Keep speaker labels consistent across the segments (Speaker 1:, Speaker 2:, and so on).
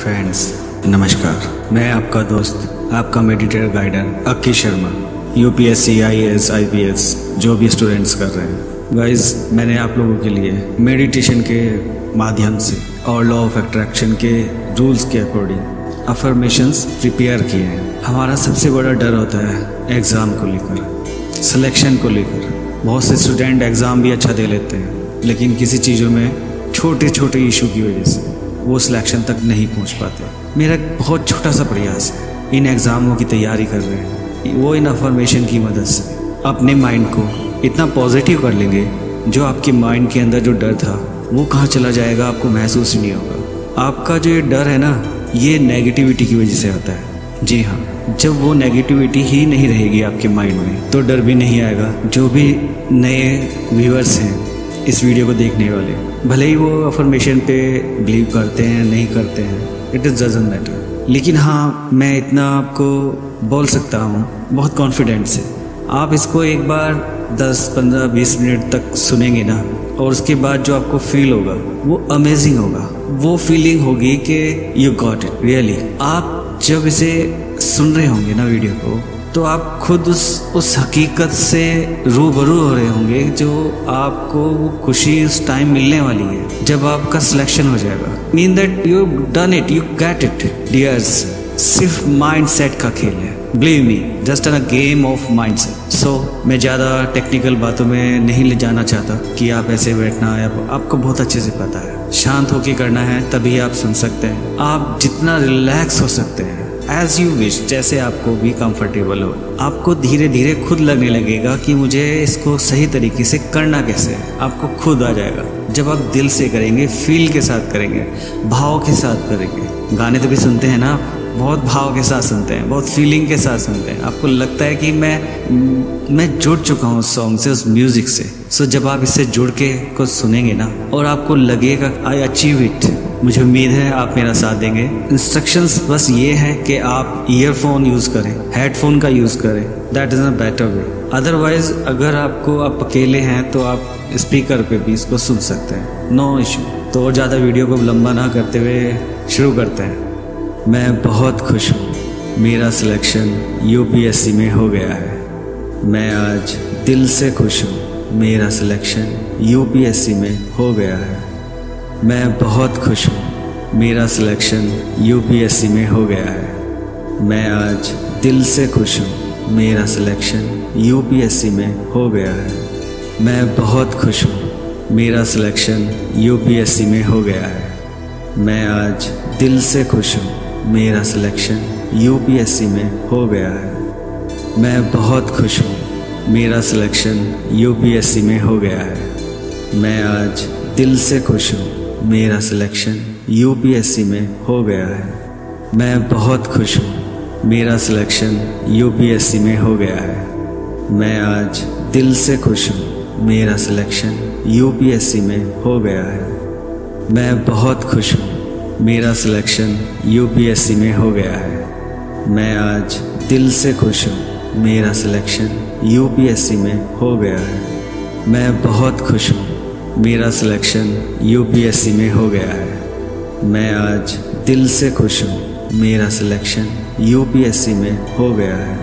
Speaker 1: Friends नमस्कार। मैं आपका दोस्त, आपका meditator guider Akki Sharma UPSC IAS IPS जो भी स्टूडेंट्स कर रहे हैं। गाइस मैंने आप लोगों के लिए मेडिटेशन के माध्यम से और लॉ ऑफ़ अट्रैक्शन के रूल्स के अकॉर्डिंग अफर्मेशंस प्रिपेयर किए हैं। हमारा सबसे बड़ा डर होता है एग्ज़ाम को लेकर सिलेक्शन को लेकर। बहुत से स्टूडेंट एग्ज़ाम भी अच्छा दे लेते हैं, लेकिन किसी चीज़ों में छोटे छोटे इशू की वजह से। वो सिलेक्शन तक नहीं पहुँच पाते। मेरा बहुत छोटा सा प्रयास इन एग्ज़ामों की तैयारी कर रहे हैं। वो इन अफर्मेशन की मदद से अपने माइंड को इतना पॉजिटिव कर लेंगे, जो आपके माइंड के अंदर जो डर था, वो कहाँ चला जाएगा आपको महसूस नहीं होगा। आपका जो ये डर है ना, ये नेगेटिविटी की वजह से होता है। जी हाँ जब वो नेगेटिविटी ही नहीं रहेगी आपके माइंड में तो डर भी नहीं आएगा। जो भी नए व्यूअर्स हैं इस वीडियो को देखने वाले। भले ही वो अफर्मेशन पे बिलीव करते हैं नहीं करते हैं इट इज़ डजन मैटर लेकिन हाँ मैं इतना आपको बोल सकता हूँ बहुत कॉन्फिडेंट से। आप इसको एक बार 10, 15, 20 मिनट तक सुनेंगे ना और उसके बाद जो आपको फील होगा वो अमेजिंग होगा। वो फीलिंग होगी कि यू गॉट इट रियली आप जब इसे सुन रहे होंगे ना वीडियो को तो आप खुद उस उस हकीकत से रूबरू हो रहे होंगे जो आपको खुशी उस टाइम मिलने वाली है, जब आपका सिलेक्शन हो जाएगा। Mean that you done it you get it dears सिर्फ़ माइंड सेट का खेल है। Believe me just an a game of mind set so मैं ज़्यादा टेक्निकल बातों में नहीं ले जाना चाहता कि आप ऐसे बैठना है। आपको बहुत अच्छे से पता है। शांत होकर करना है, तभी आप सुन सकते हैं। आप जितना रिलैक्स हो सकते हैं। एज यू विश जैसे आपको भी कंफर्टेबल हो। आपको धीरे धीरे खुद लगने लगेगा कि मुझे इसको सही तरीके से करना कैसे है। आपको खुद आ जाएगा। जब आप दिल से करेंगे फील के साथ करेंगे, भाव के साथ करेंगे। गाने तो भी सुनते हैं ना आप? बहुत भाव के साथ सुनते हैं, बहुत फीलिंग के साथ सुनते हैं। आपको लगता है कि मैं मैं जुड़ चुका हूँ उस सॉन्ग से, उस म्यूज़िक से। सो जब आप इससे जुड़ के कुछ सुनेंगे ना, और आपको लगेगा आई अचीव इट मुझे उम्मीद है आप मेरा साथ देंगे। इंस्ट्रक्शंस बस ये है कि आप ईयरफोन यूज़ करें हेडफोन का यूज़ करें। That is a better way otherwise अगर आपको, आप अकेले हैं तो आप स्पीकर पे भी इसको सुन सकते हैं। नो no इशू तो और ज़्यादा वीडियो को लंबा ना करते हुए शुरू करते हैं। मैं बहुत खुश हूँ। मेरा सिलेक्शन यूपीएससी में हो गया है। मैं आज दिल से खुश हूँ। मेरा सिलेक्शन यूपीएससी में हो गया है। मैं बहुत खुश हूँ। मेरा सिलेक्शन यूपीएससी में हो गया है। मैं आज दिल से खुश हूँ। मेरा सिलेक्शन यूपीएससी में हो गया है। मैं बहुत खुश हूँ। मेरा सिलेक्शन यूपीएससी में हो गया है। मैं आज दिल से खुश हूँ। मेरा सिलेक्शन यूपीएससी में हो गया है। मैं बहुत खुश हूँ। मेरा सिलेक्शन यूपीएससी में हो गया है। मैं आज दिल से खुश हूँ। मेरा सिलेक्शन यूपीएससी में हो गया है। मैं बहुत खुश हूँ। मेरा सिलेक्शन यूपीएससी में हो गया है। मैं आज दिल से खुश हूँ। मेरा सिलेक्शन यूपीएससी में हो गया है। मैं बहुत खुश हूँ। मेरा सिलेक्शन यूपीएससी में हो गया है। मैं आज दिल से खुश हूँ। मेरा सिलेक्शन यूपीएससी में हो गया है। मैं बहुत खुश हूँ। मेरा सिलेक्शन यूपीएससी में हो गया है। मैं आज दिल से खुश हूँ। मेरा सिलेक्शन यूपीएससी में हो गया है।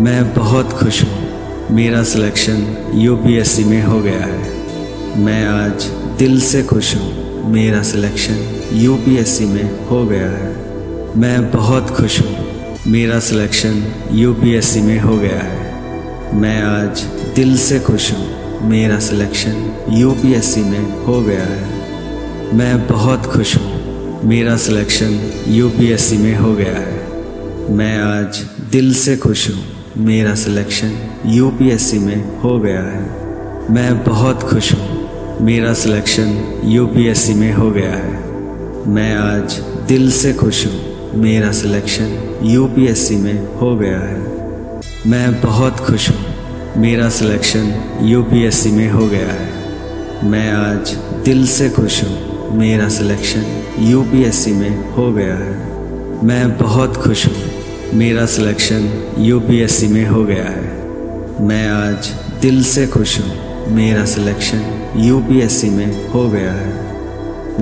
Speaker 1: मैं बहुत खुश हूँ। मेरा सिलेक्शन यूपीएससी में हो गया है। मैं आज दिल से खुश हूँ। मेरा सिलेक्शन यूपीएससी में हो गया है। मैं बहुत खुश हूँ। मेरा सिलेक्शन यूपीएससी में हो गया है। मैं आज दिल से खुश हूँ। मेरा सिलेक्शन यूपीएससी में हो गया है। मैं बहुत खुश हूँ। मेरा सिलेक्शन यूपीएससी में हो गया है। मैं आज दिल से खुश हूँ। मेरा सिलेक्शन यूपीएससी में हो गया है। मैं बहुत खुश हूँ। मेरा सिलेक्शन यूपीएससी में हो गया है। मैं आज दिल से खुश हूँ। मेरा सिलेक्शन यूपीएससी में हो गया है। मैं बहुत खुश हूँ। मेरा सिलेक्शन यूपीएससी में हो गया है। मैं आज दिल से खुश हूँ। मेरा सिलेक्शन यूपीएससी में हो गया है। मैं बहुत खुश हूँ। मेरा सिलेक्शन यूपीएससी में हो गया है। मैं आज दिल से खुश हूँ। मेरा सिलेक्शन यूपीएससी में हो गया है।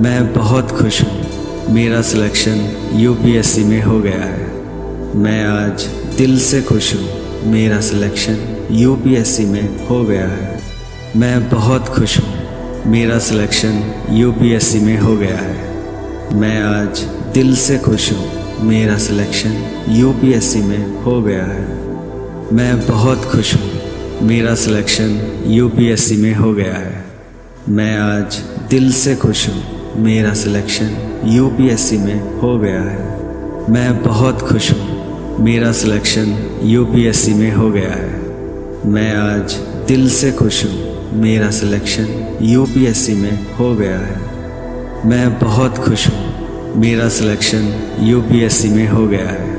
Speaker 1: मैं बहुत खुश हूँ। मेरा सिलेक्शन यूपीएससी में हो गया है। मैं आज दिल से खुश हूँ। मेरा सिलेक्शन यूपीएससी में हो गया है। मैं बहुत खुश हूँ। मेरा सिलेक्शन यूपीएससी में हो गया है। मैं आज दिल से खुश हूँ। मेरा सिलेक्शन यूपीएससी में हो गया है। मैं बहुत खुश हूँ। मेरा सिलेक्शन यूपीएससी में हो गया है। मैं आज दिल से खुश हूँ। मेरा सिलेक्शन यूपीएससी में हो गया है। मैं बहुत खुश हूँ। मेरा सिलेक्शन यूपीएससी में हो गया है। मैं आज दिल से खुश हूँ। मेरा सिलेक्शन यूपीएससी में हो गया है। मैं बहुत खुश हूँ। मेरा सिलेक्शन यूपीएससी में हो गया है।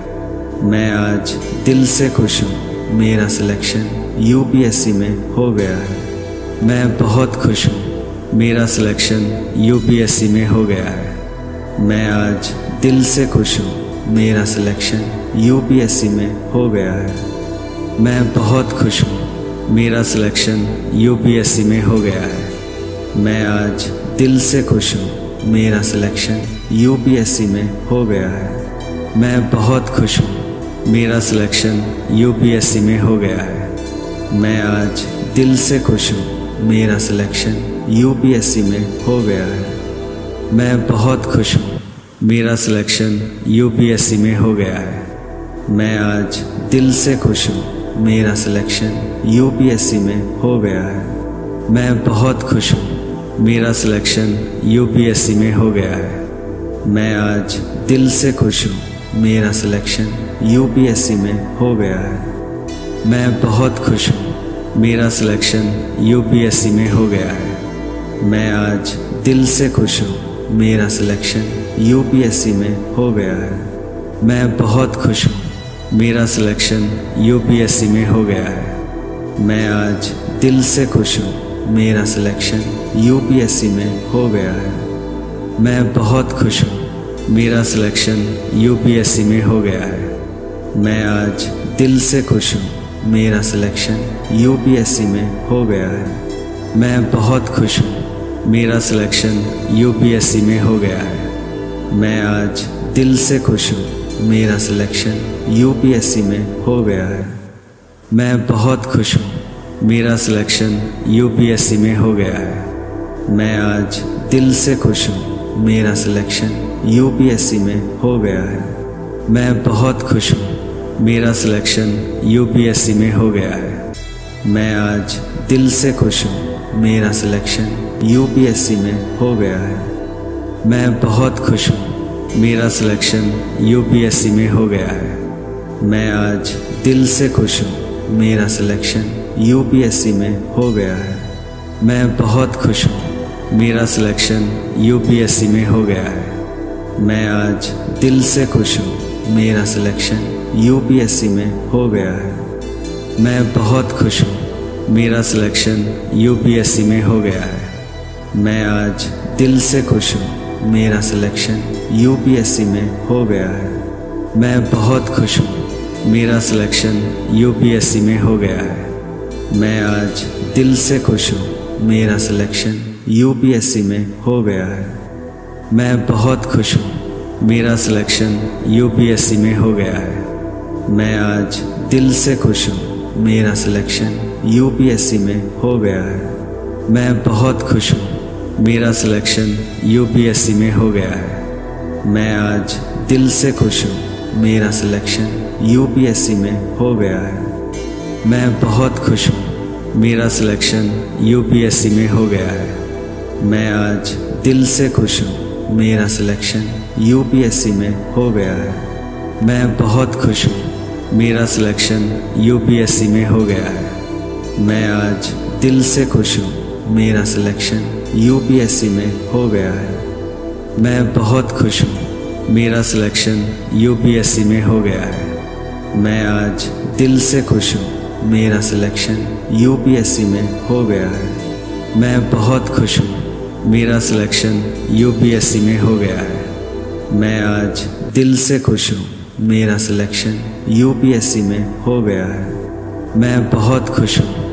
Speaker 1: मैं आज दिल से खुश हूँ। मेरा सिलेक्शन यूपीएससी में हो गया है। मैं बहुत खुश हूँ। मेरा सिलेक्शन यूपीएससी में हो गया है। मैं आज दिल से खुश हूँ। मेरा सिलेक्शन यूपीएससी में हो गया है। मैं बहुत खुश हूँ। मेरा सिलेक्शन यूपीएससी में हो गया है। मैं आज दिल से खुश हूँ। मेरा सिलेक्शन यूपीएससी में हो गया है। मैं बहुत खुश हूँ। मेरा सिलेक्शन यूपीएससी में हो गया है। मैं आज दिल से खुश हूँ। मेरा सिलेक्शन यूपीएससी में हो गया है। मैं बहुत खुश हूँ। मेरा सिलेक्शन यूपीएससी में हो गया है। मैं आज दिल से खुश हूँ। मेरा सिलेक्शन यूपीएससी में हो गया है। मैं बहुत खुश हूँ। मेरा सिलेक्शन यूपीएससी में हो गया है। मैं आज दिल से खुश हूँ। मेरा सिलेक्शन यूपीएससी में हो गया है। मैं बहुत खुश हूँ। मेरा सिलेक्शन यूपीएससी में हो गया है। मैं आज दिल से खुश हूँ। मेरा सिलेक्शन यूपीएससी में हो गया है। मैं बहुत खुश हूँ। मेरा सिलेक्शन यूपीएससी में हो गया है। मैं आज दिल से खुश हूँ। मेरा सिलेक्शन यूपीएससी में हो गया है। मैं बहुत खुश हूँ। मेरा सिलेक्शन यूपीएससी में हो गया है। मैं आज दिल से खुश हूँ। मेरा सिलेक्शन यूपीएससी में हो गया है। मैं बहुत खुश हूँ। मेरा सिलेक्शन यूपीएससी में हो गया है। मैं आज दिल से खुश हूँ। मेरा सिलेक्शन यूपीएससी में हो गया है। मैं बहुत खुश हूँ। मेरा सिलेक्शन यूपीएससी में हो गया है। मैं आज दिल से खुश हूँ। मेरा सिलेक्शन यूपीएससी में हो गया है। मैं बहुत खुश हूँ। मेरा सिलेक्शन यूपीएससी में हो गया है। मैं आज दिल से खुश हूँ। मेरा सिलेक्शन यूपीएससी में हो गया है। मैं बहुत खुश हूँ। मेरा सिलेक्शन यूपीएससी में हो गया है। मैं आज दिल से खुश हूँ। मेरा सिलेक्शन यूपीएससी में हो गया है। मैं बहुत खुश हूँ। मेरा सिलेक्शन यूपीएससी में हो गया है। मैं आज दिल से खुश हूँ। मेरा सिलेक्शन यूपीएससी में हो गया है। मैं बहुत खुश हूँ। मेरा सिलेक्शन यूपीएससी में हो गया है। मैं आज दिल से खुश हूँ। मेरा सिलेक्शन यूपीएससी में हो गया है। मैं बहुत खुश हूँ। मेरा सिलेक्शन यूपीएससी में हो गया है। मैं आज दिल से खुश हूँ। मेरा सिलेक्शन यूपीएससी में हो गया है। मैं बहुत खुश हूँ। मेरा सिलेक्शन यूपीएससी में हो गया है। मैं आज दिल से खुश हूँ। मेरा सिलेक्शन यूपीएससी में हो गया है। मैं बहुत खुश हूँ। मेरा सिलेक्शन यूपीएससी में हो गया है। मैं आज दिल से खुश हूँ। मेरा सिलेक्शन यूपीएससी में हो गया है। मैं बहुत खुश हूँ। मेरा सिलेक्शन यूपीएससी में हो गया है। मैं आज दिल से खुश हूँ। मेरा सिलेक्शन यूपीएससी में हो गया है। मैं बहुत खुश हूँ। मेरा सिलेक्शन यूपीएससी में हो गया है। मैं आज दिल से खुश हूँ। मेरा सिलेक्शन यूपीएससी में हो गया है। मैं बहुत खुश हूँ। मेरा सिलेक्शन यूपीएससी में हो गया है। मैं आज दिल से खुश हूँ। मेरा सिलेक्शन यूपीएससी में हो गया है। मैं बहुत खुश हूँ। मेरा सिलेक्शन यूपीएससी में हो गया है। मैं आज दिल से खुश हूँ। मेरा सिलेक्शन यूपीएससी में हो गया है। मैं बहुत खुश हूँ।